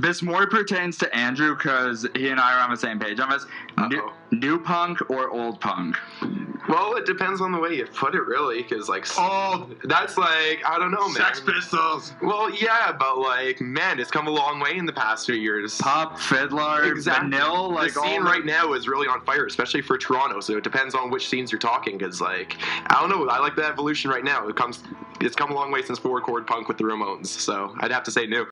this more pertains to Andrew because he and I are on the same page on this. New, new punk or old punk? Well, it depends on the way you put it, really, because like old, Oh, that's like I don't know, man. Sex Pistols. Well, yeah, but like, man, it's come a long way in the past few years. Pop, fiddler, Exactly. vanilla, like the scene right now is really on fire, especially for Toronto. So it depends on which scenes you're talking. Because like, I don't know, I like the evolution right now. It comes, it's come a long way since four chord punk with the Ramones. So I'd have to say new.